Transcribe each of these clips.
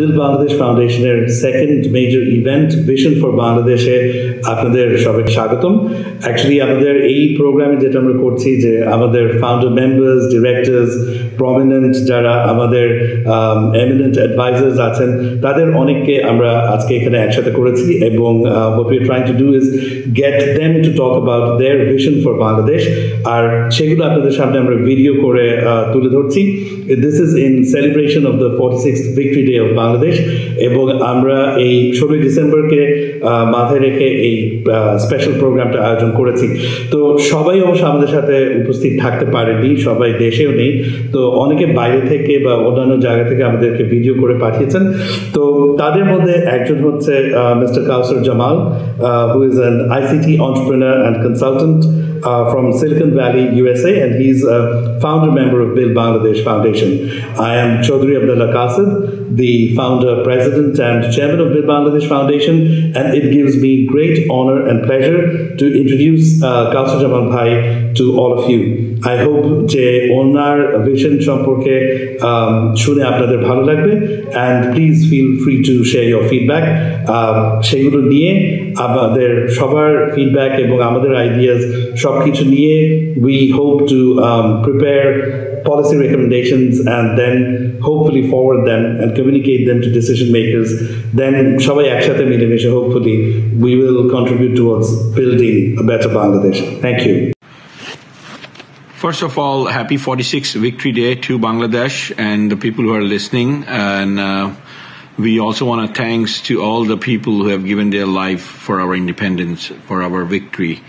Little Bangladesh Foundation second major event vision for বাংলাদেশে আপনাদের সবাইকে স্বাগতম। অ্যাকচুয়ালি আমাদের এই প্রোগ্রামে যেটা আমরা করছি যে আমাদের ফাউন্ডার মেম্বার্স ডিরেক্টর্স প্রমিনেন্ট যারা আমাদের um, এমিনেন্ট অ্যাডভাইজার্স আছেন, তাদের অনেককে আমরা আজকে এখানে একসাথে করেছি এবং uh, what we're trying to do is get them to talk about their vision for Bangladesh আর সেগুলো আপনাদের সামনে আমরা ভিডিও করে uh, তুলে ধরছি। This is in celebration of the 46th victory day of Bangladesh Bangladesh এবং আমরা এই ষোলোই ডিসেম্বরকে মাথায় রেখে এই স্পেশাল প্রোগ্রামটা আয়োজন করেছি। তো সবাই অবশ্য আমাদের সাথে উপস্থিত থাকতে পারেনি, সবাই দেশেও নেই। তো অনেকে বাইরে থেকে বা অন্যান্য জায়গা থেকে আমাদেরকে ভিডিও করে পাঠিয়েছেন। তো তাদের মধ্যে একজন হচ্ছে mister Kawsar Jamal who is an ICT entrepreneur and consultant uh, from Silicon Valley, USA, and he's a founder member of Build Bangladesh Foundation. I am Chowdhury Abdullah Quaseed, the founder, president, and chairman of Build Bangladesh Foundation, and it gives me great honor and pleasure to introduce uh, Kawsar Jamal Bhai to all of you. I hope যে ওনার vision সম্পর্কে um, শুনে আপনাদের ভালো লাগবে and please feel free to share your feedback. Uh, সেগুলো নিয়ে আমাদের সবার ফিডব্যাক এবং আমাদের আইডিয়াস সব কিছু নিয়ে we hope to prepare policy recommendations and then hopefully forward them and communicate them to decision makers then সবাই একসাথে মিলেমিশে hopefully we will contribute towards building a better Bangladesh thank you First of all, happy 46th Victory Day to Bangladesh and the people who are listening. And uh, we also want to thanks to all the people who have given their life for our independence, for our victory.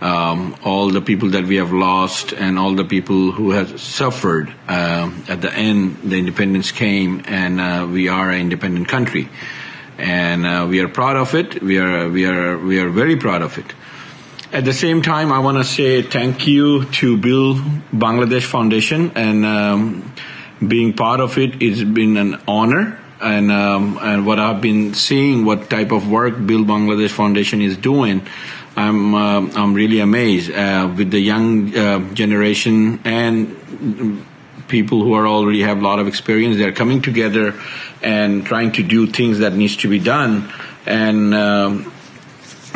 Um, all the people that we have lost and all the people who have suffered. Uh, at the end, the independence came, and uh, we are an independent country, and uh, we are proud of it. We are we are we are very proud of it. At the same time, I want to say thank you to Build Bangladesh Foundation, and um, being part of it has been an honor. And um, and what I've been seeing, what type of work Build Bangladesh Foundation is doing, I'm uh, I'm really amazed uh, with the young uh, generation and people who are already have a lot of experience. They're coming together and trying to do things that needs to be done, and. Um,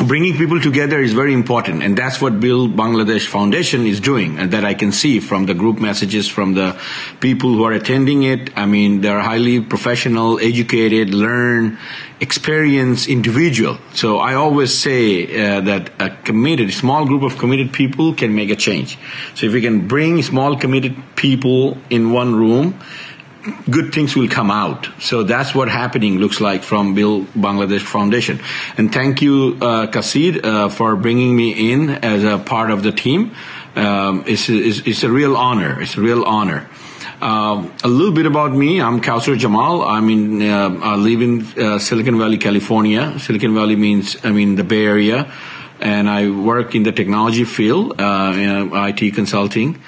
bringing people together is very important and that's what build bangladesh foundation is doing and that i can see from the group messages from the people who are attending it. I mean they're highly professional educated learn experienced individual. So i always say uh, that a committed small group of committed people can make a change. So if we can bring small committed people in one room good things will come out. So that's what happening looks like from Build Bangladesh Foundation. And thank you, uh, Quaseed, uh, for bringing me in as a part of the team. Um, it's, it's, it's, a real honor. It's a real honor. Um, a little bit about me. I'm Kawsar Jamal. I'm in, uh, I live in uh, Silicon Valley, California. Silicon Valley means, I mean, the Bay Area. And I work in the technology field, uh, IT consulting.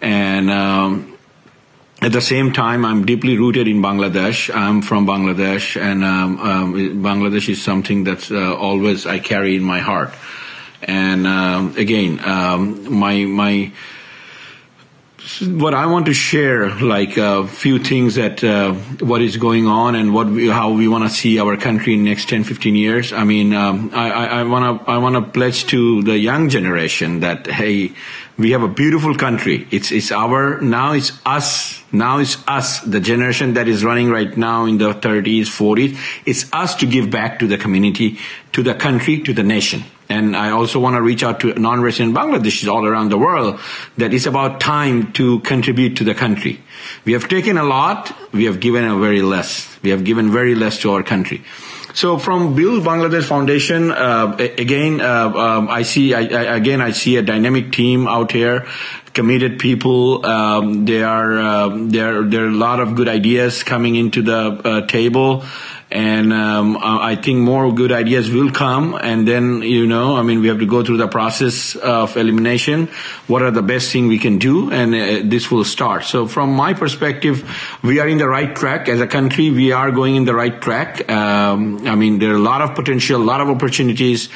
And, um, at the same time, I'm deeply rooted in Bangladesh. I'm from Bangladesh, and um, um, Bangladesh is something that's uh, always I carry in my heart. And um, again, um, my my what I want to share, like a few things that uh, what is going on and what we, how we want to see our country in the next 10, 15 years. I mean, um, I want to I want to pledge to the young generation that hey, we have a beautiful country. It's it's our now. It's us now. It's us, the generation that is running right now in the 30s, 40s. It's us to give back to the community, to the country, to the nation. And I also want to reach out to non-resident Bangladeshis all around the world that it's about time to contribute to the country. We have taken a lot. We have given a very less. We have given very less to our country. So from Build Bangladesh Foundation, uh, again, uh, um, I see, I, I, again, I see a dynamic team out here, committed people. Um, there are, uh, there, there are a lot of good ideas coming into the uh, table and um, I think more good ideas will come. And then, you know, I mean, we have to go through the process of elimination. What are the best thing we can do? And uh, this will start. So from my perspective, we are in the right track as a country. We are going in the right track. Um, I mean, there are a lot of potential, a lot of opportunities.